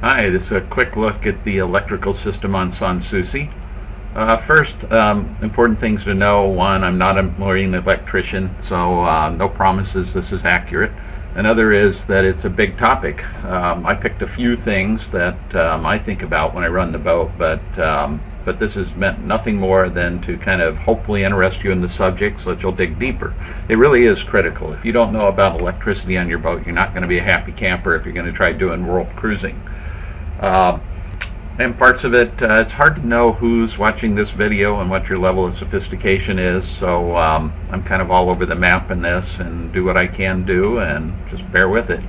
Hi, this is a quick look at the electrical system on Sans Souci. Uh, first, um, important things to know. One, I'm not a marine electrician, so uh, no promises this is accurate. Another is that it's a big topic. Um, I picked a few things that um, I think about when I run the boat, but um, but this has meant nothing more than to kind of hopefully interest you in the subject so that you'll dig deeper. It really is critical. If you don't know about electricity on your boat, you're not going to be a happy camper if you're going to try doing world cruising. Uh, and parts of it, uh, it's hard to know who's watching this video and what your level of sophistication is, so um, I'm kind of all over the map in this and do what I can do and just bear with it.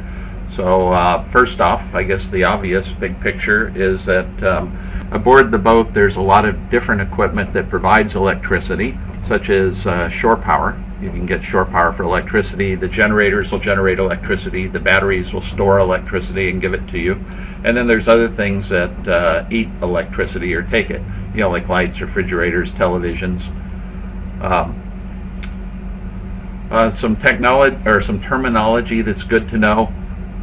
So uh, first off, I guess the obvious big picture is that um, aboard the boat there's a lot of different equipment that provides electricity, such as uh, shore power. You can get shore power for electricity. The generators will generate electricity. The batteries will store electricity and give it to you. And then there's other things that uh, eat electricity or take it, you know, like lights, refrigerators, televisions. Um, uh, some technology or some terminology that's good to know.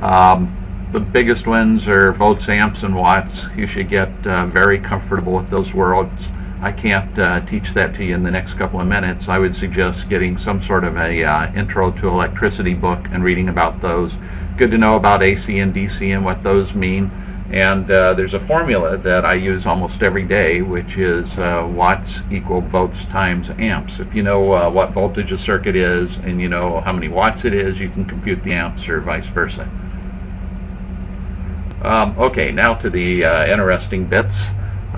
Um, the biggest ones are volts, amps, and watts. You should get uh, very comfortable with those words. I can't uh, teach that to you in the next couple of minutes. I would suggest getting some sort of a uh, intro to electricity book and reading about those good to know about AC and DC and what those mean. And uh, there's a formula that I use almost every day, which is uh, watts equal volts times amps. If you know uh, what voltage a circuit is and you know how many watts it is, you can compute the amps or vice versa. Um, okay, now to the uh, interesting bits.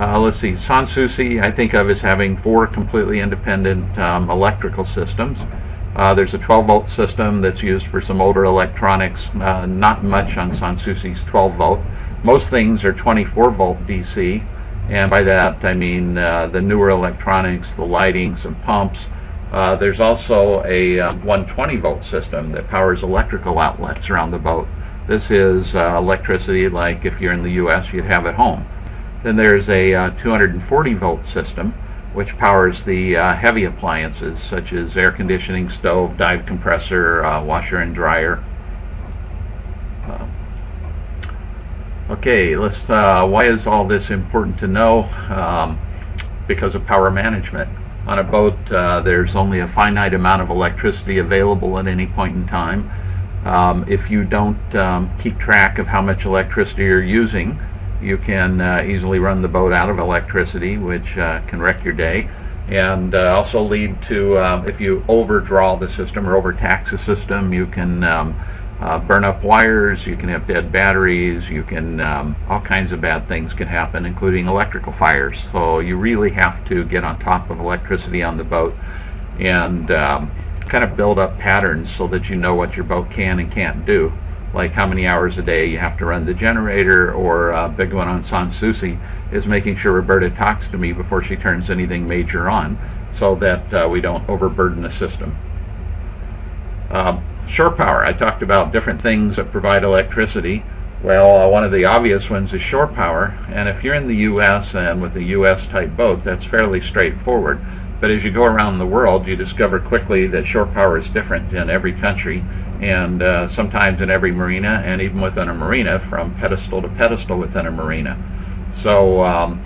Uh, let's see, Sans Souci I think of as having four completely independent um, electrical systems. Uh, there's a 12 volt system that's used for some older electronics, uh, not much on Sans Souci's 12 volt. Most things are 24 volt DC, and by that I mean uh, the newer electronics, the lighting, some pumps. Uh, there's also a uh, 120 volt system that powers electrical outlets around the boat. This is electricity like if you're in the US you'd have at home. Then there's a 240 volt system which powers the uh, heavy appliances such as air conditioning, stove, dive compressor, uh, washer and dryer. Uh, okay, let's. Uh, why is all this important to know? Um, because of power management. On a boat, uh, there's only a finite amount of electricity available at any point in time. Um, if you don't um, keep track of how much electricity you're using, you can uh, easily run the boat out of electricity, which uh, can wreck your day, and uh, also lead to um, if you overdraw the system or overtax the system, you can um, uh, burn up wires, you can have dead batteries, you can um, all kinds of bad things can happen, including electrical fires. So you really have to get on top of electricity on the boat and um, kind of build up patterns so that you know what your boat can and can't do like how many hours a day you have to run the generator, or a big one on Sans Souci is making sure Roberta talks to me before she turns anything major on, so that uh, we don't overburden the system. Um, shore power, I talked about different things that provide electricity. Well, uh, one of the obvious ones is shore power, and if you're in the U.S. and with a U.S. type boat, that's fairly straightforward. But as you go around the world, you discover quickly that shore power is different in every country and uh, sometimes in every marina and even within a marina from pedestal to pedestal within a marina. So um,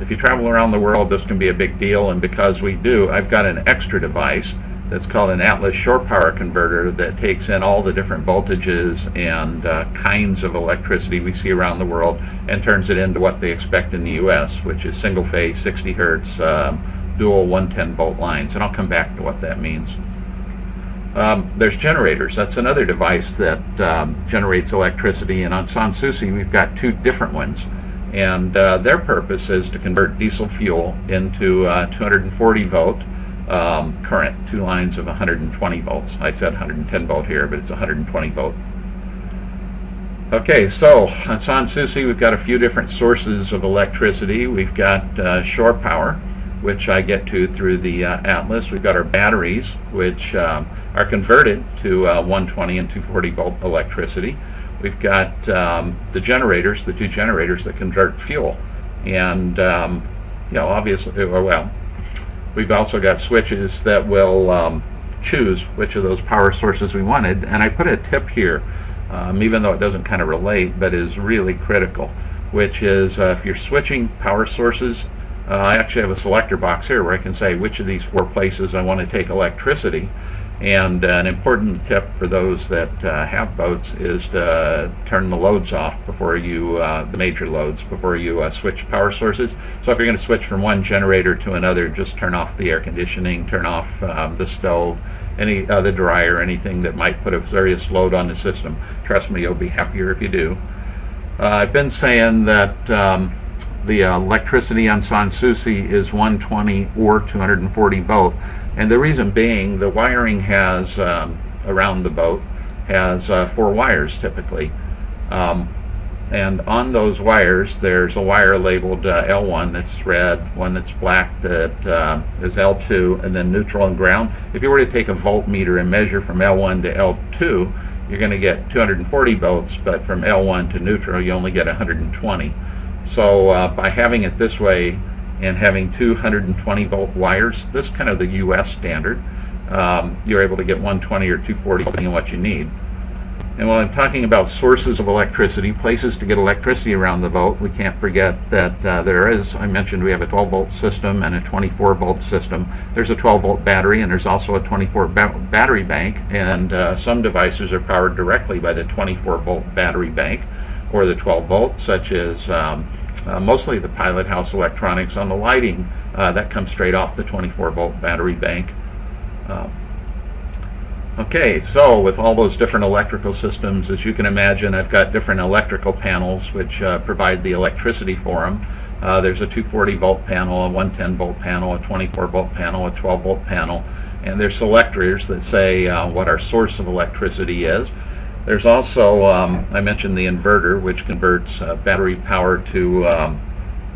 if you travel around the world, this can be a big deal, and because we do, I've got an extra device that's called an Atlas Shore Power Converter that takes in all the different voltages and uh, kinds of electricity we see around the world and turns it into what they expect in the U.S., which is single phase, 60 hertz, um, dual 110 volt lines, and I'll come back to what that means. Um, there's generators. That's another device that um, generates electricity. And on Sans Souci, we've got two different ones. And uh, their purpose is to convert diesel fuel into uh, 240 volt um, current, two lines of 120 volts. I said 110 volt here, but it's 120 volt. Okay, so on Sans Souci, we've got a few different sources of electricity. We've got uh, shore power, which I get to through the uh, Atlas. We've got our batteries, which um, are converted to uh, 120 and 240 volt electricity. We've got um, the generators, the two generators that convert fuel. And, um, you know, obviously, uh, well, we've also got switches that will um, choose which of those power sources we wanted. And I put a tip here, um, even though it doesn't kind of relate, but is really critical. which is uh, if you're switching power sources, uh, I actually have a selector box here where I can say which of these four places I want to take electricity. And uh, an important tip for those that uh, have boats is to turn the loads off before you, uh, the major loads, before you uh, switch power sources. So if you're going to switch from one generator to another, just turn off the air conditioning, turn off um, the stove, any the dryer, anything that might put a serious load on the system. Trust me, you'll be happier if you do. Uh, I've been saying that um, the electricity on Sans Souci is 120 or 240 volt. And the reason being, the wiring has, um, around the boat, has uh, four wires typically. Um, and on those wires, there's a wire labeled uh, L1 that's red, one that's black that uh, is L2, and then neutral and ground. If you were to take a voltmeter and measure from L1 to L2, you're going to get 240 volts, but from L1 to neutral, you only get 120. So uh, by having it this way and having 220 volt wires, this is kind of the US standard, um, you're able to get 120 or 240 depending on what you need. And while I'm talking about sources of electricity, places to get electricity around the boat, we can't forget that uh, there is, I mentioned we have a 12 volt system and a 24 volt system. There's a 12 volt battery and there's also a 24 ba battery bank and uh, some devices are powered directly by the 24 volt battery bank or the 12 volt such as um, uh, mostly the pilot house electronics on the lighting uh, that comes straight off the 24 volt battery bank. Uh, okay, so with all those different electrical systems, as you can imagine, I've got different electrical panels which uh, provide the electricity for them. Uh, there's a 240 volt panel, a 110 volt panel, a 24 volt panel, a 12 volt panel, and there's selectors that say uh, what our source of electricity is. There's also, um, I mentioned the inverter, which converts uh, battery power to um,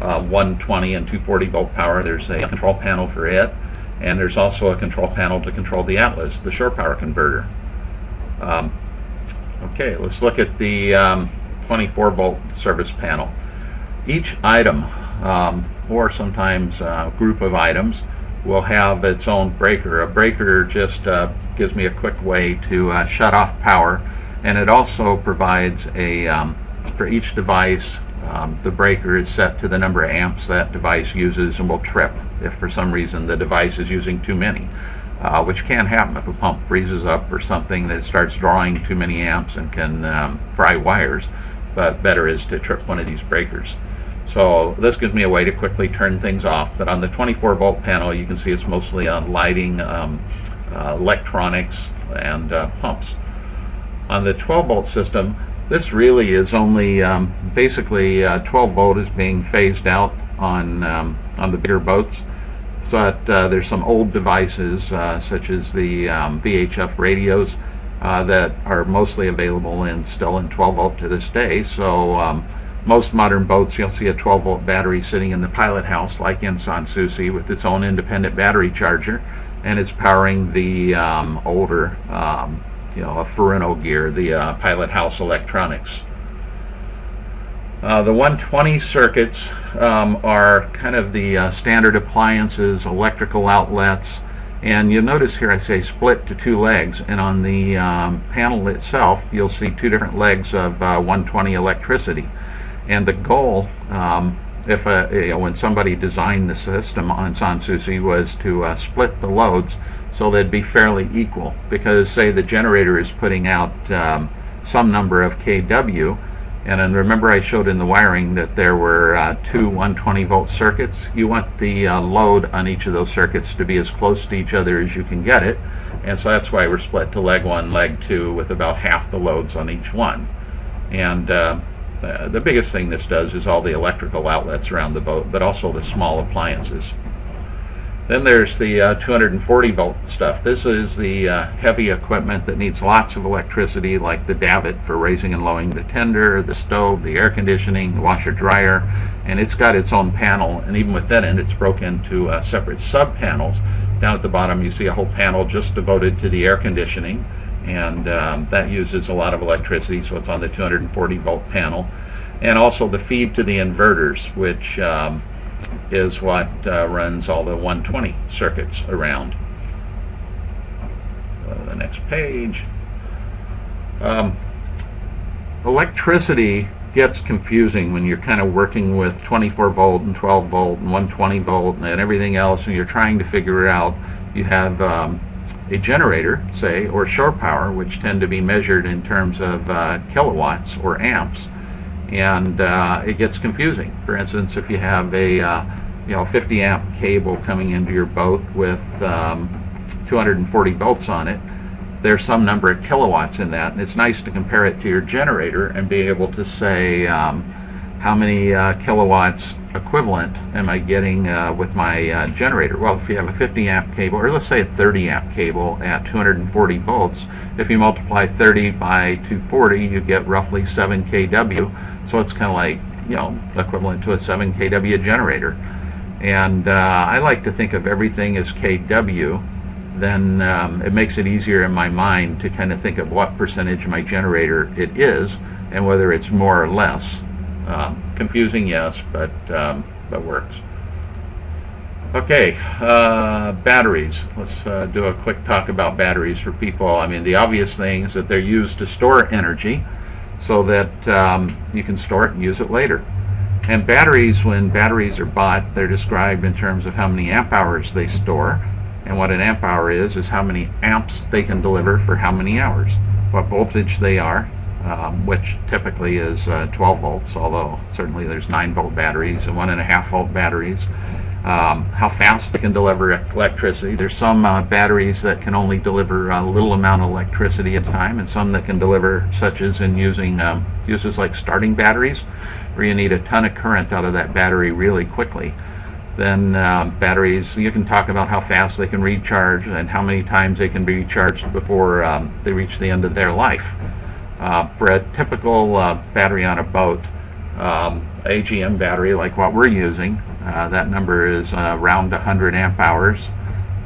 uh, 120 and 240 volt power. There's a control panel for it, and there's also a control panel to control the Atlas, the shore power converter. Um, okay, let's look at the um, 24 volt service panel. Each item, um, or sometimes a uh, group of items, will have its own breaker. A breaker just uh, gives me a quick way to uh, shut off power and it also provides a um, for each device um, the breaker is set to the number of amps that device uses and will trip if for some reason the device is using too many uh, which can happen if a pump freezes up or something that starts drawing too many amps and can um, fry wires but better is to trip one of these breakers. So this gives me a way to quickly turn things off but on the 24 volt panel you can see it's mostly on lighting um, uh, electronics and uh, pumps on the 12 volt system, this really is only um, basically uh, 12 volt is being phased out on um, on the bigger boats. So that, uh, there's some old devices uh, such as the um, VHF radios uh, that are mostly available and still in 12 volt to this day. So um, most modern boats you'll see a 12 volt battery sitting in the pilot house like in Sans Souci with its own independent battery charger and it's powering the um, older um, you know, a Furuno gear, the uh, Pilot House Electronics. Uh, the 120 circuits um, are kind of the uh, standard appliances, electrical outlets, and you'll notice here I say split to two legs, and on the um, panel itself you'll see two different legs of uh, 120 electricity. And the goal, um, if a, you know, when somebody designed the system on Sans Souci was to uh, split the loads so they'd be fairly equal. Because say the generator is putting out um, some number of kW and then remember I showed in the wiring that there were uh, two 120 volt circuits? You want the uh, load on each of those circuits to be as close to each other as you can get it. And so that's why we're split to leg one leg two with about half the loads on each one. And uh, uh the biggest thing this does is all the electrical outlets around the boat but also the small appliances then there's the uh, 240 volt stuff. This is the uh, heavy equipment that needs lots of electricity like the davit for raising and lowering the tender, the stove, the air conditioning, the washer dryer, and it's got its own panel and even within it it's broken into uh, separate sub panels. Down at the bottom you see a whole panel just devoted to the air conditioning and um, that uses a lot of electricity so it's on the 240 volt panel and also the feed to the inverters which um, is what uh, runs all the 120 circuits around. Go the next page. Um, electricity gets confusing when you're kind of working with 24 volt and 12 volt and 120 volt and everything else, and you're trying to figure it out. You have um, a generator, say, or shore power, which tend to be measured in terms of uh, kilowatts or amps, and uh, it gets confusing. For instance, if you have a uh, you know 50 amp cable coming into your boat with um, 240 volts on it, there's some number of kilowatts in that, and it's nice to compare it to your generator and be able to say um, how many uh, kilowatts equivalent am I getting uh, with my uh, generator? Well, if you have a 50 amp cable, or let's say a 30 amp cable at 240 volts, if you multiply 30 by 240, you get roughly 7 kW. So it's kind of like, you know, equivalent to a 7 kW generator. And uh, I like to think of everything as kW then um, it makes it easier in my mind to kind of think of what percentage of my generator it is and whether it's more or less. Um, confusing, yes, but, um, but works. Okay, uh, batteries. Let's uh, do a quick talk about batteries for people. I mean, the obvious thing is that they're used to store energy so that um, you can store it and use it later. And batteries, when batteries are bought, they're described in terms of how many amp hours they store. And what an amp hour is, is how many amps they can deliver for how many hours, what voltage they are, um, which typically is uh, 12 volts, although certainly there's 9 volt batteries and 1.5 volt batteries. Um, how fast they can deliver electricity. There's some uh, batteries that can only deliver a little amount of electricity at a time, and some that can deliver, such as in using um, uses like starting batteries, where you need a ton of current out of that battery really quickly then uh, batteries, you can talk about how fast they can recharge and how many times they can be recharged before um, they reach the end of their life. Uh, for a typical uh, battery on a boat, um, AGM battery like what we're using, uh, that number is uh, around 100 amp hours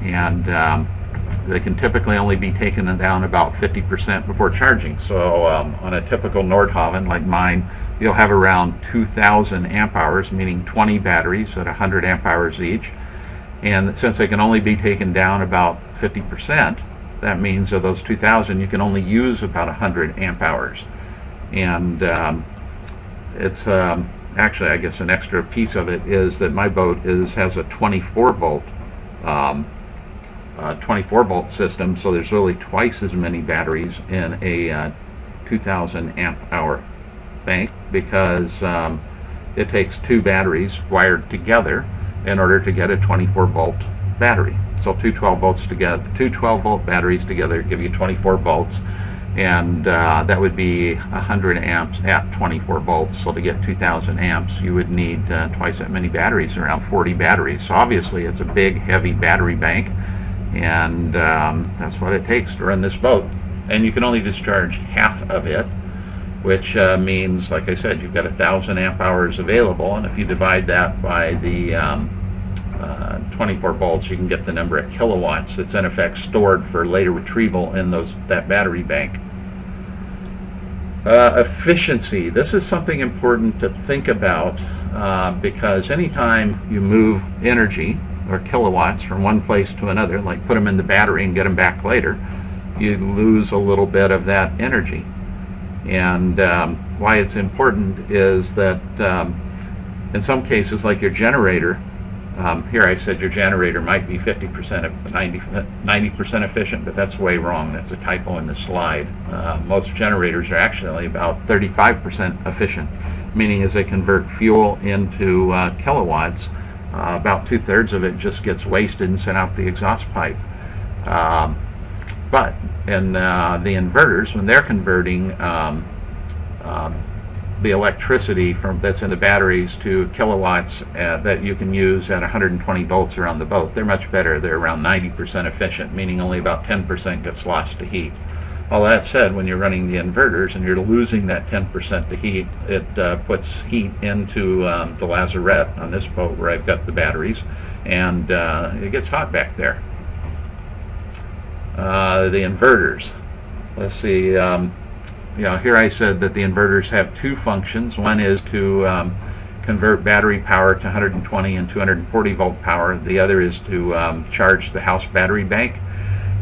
and um, they can typically only be taken down about 50% before charging. So um, on a typical Nordhavn like mine, you'll have around 2,000 amp hours, meaning 20 batteries at 100 amp hours each. And since they can only be taken down about 50%, that means of those 2,000, you can only use about 100 amp hours. And um, it's um, actually, I guess, an extra piece of it is that my boat is has a 24 volt um, uh, 24 volt system, so there's really twice as many batteries in a uh, 2,000 amp hour bank because um, it takes two batteries wired together in order to get a 24 volt battery. So two 12 volts together, two 12 volt batteries together give you 24 volts, and uh, that would be 100 amps at 24 volts. So to get 2,000 amps, you would need uh, twice that many batteries, around 40 batteries. So obviously, it's a big, heavy battery bank, and um, that's what it takes to run this boat. And you can only discharge half of it which uh, means, like I said, you've got a thousand amp hours available, and if you divide that by the um, uh, 24 volts, you can get the number of kilowatts that's in effect stored for later retrieval in those that battery bank. Uh, efficiency. This is something important to think about uh, because anytime you move energy or kilowatts from one place to another, like put them in the battery and get them back later, you lose a little bit of that energy. And um, why it's important is that um, in some cases, like your generator, um, here I said your generator might be 50% of 90, 90% efficient, but that's way wrong. That's a typo in the slide. Uh, most generators are actually about 35% efficient, meaning as they convert fuel into uh, kilowatts, uh, about two thirds of it just gets wasted and sent out the exhaust pipe. Um, but in uh, the inverters, when they're converting um, um, the electricity from that's in the batteries to kilowatts uh, that you can use at 120 volts around the boat, they're much better. They're around 90% efficient, meaning only about 10% gets lost to heat. All that said, when you're running the inverters and you're losing that 10% to heat, it uh, puts heat into um, the lazarette on this boat where I've got the batteries, and uh, it gets hot back there. Uh, the inverters. Let's see. Um, you know, here I said that the inverters have two functions. One is to um, convert battery power to 120 and 240 volt power. The other is to um, charge the house battery bank.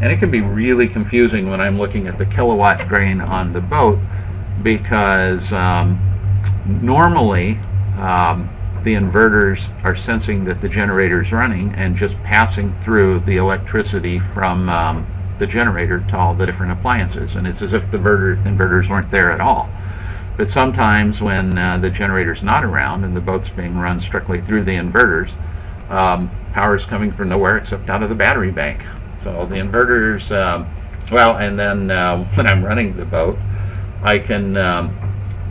And it can be really confusing when I'm looking at the kilowatt drain on the boat because um, Normally, um, the inverters are sensing that the generator is running and just passing through the electricity from um, the generator to all the different appliances. And it's as if the inverter, inverters weren't there at all. But sometimes when uh, the generator's not around and the boat's being run strictly through the inverters, um, power is coming from nowhere except out of the battery bank. So the inverters, um, well, and then uh, when I'm running the boat, I can um,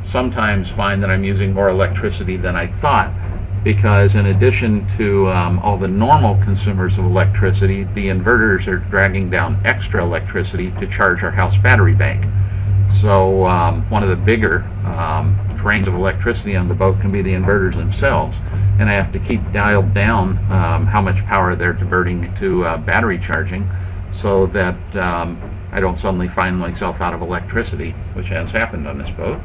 sometimes find that I'm using more electricity than I thought because in addition to um, all the normal consumers of electricity, the inverters are dragging down extra electricity to charge our house battery bank. So um, one of the bigger um, drains of electricity on the boat can be the inverters themselves, and I have to keep dialed down um, how much power they're diverting to uh, battery charging, so that um, I don't suddenly find myself out of electricity, which has happened on this boat.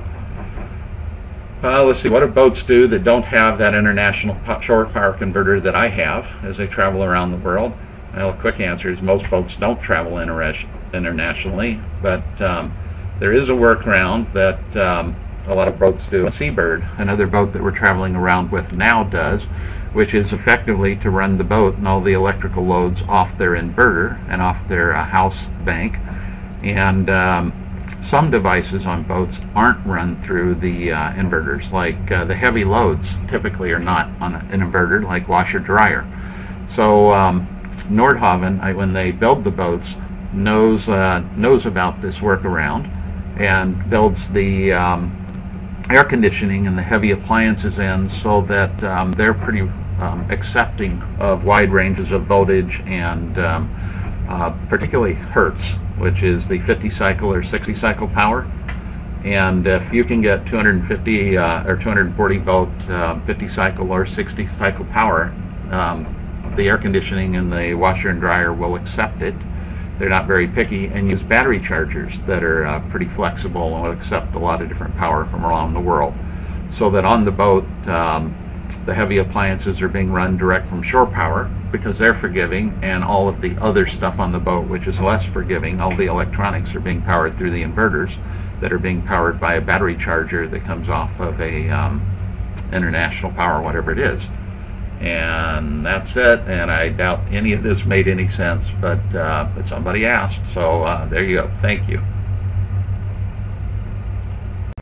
Uh, let's see, what do boats do that don't have that international shore power converter that I have as they travel around the world? Well, a quick answer is most boats don't travel inter- internationally, but um, there is a workaround that um, a lot of boats do. Seabird, another boat that we're traveling around with now, does, which is effectively to run the boat and all the electrical loads off their inverter and off their uh, house bank. And um, some devices on boats aren't run through the uh, inverters, like uh, the heavy loads typically are not on an inverter, like washer dryer. So um, Nordhavn, I, when they build the boats, knows uh, knows about this workaround and builds the um, air conditioning and the heavy appliances in so that um, they're pretty um, accepting of wide ranges of voltage and um, uh, particularly hertz, which is the 50 cycle or 60 cycle power. And if you can get 250 uh, or 240 volt uh, 50 cycle or 60 cycle power, um, the air conditioning and the washer and dryer will accept it. They're not very picky and use battery chargers that are uh, pretty flexible and will accept a lot of different power from around the world. So that on the boat, um, the heavy appliances are being run direct from shore power because they're forgiving, and all of the other stuff on the boat, which is less forgiving, all the electronics are being powered through the inverters that are being powered by a battery charger that comes off of a um, international power, whatever it is. And that's it. And I doubt any of this made any sense, but uh, but somebody asked, so uh, there you go. Thank you.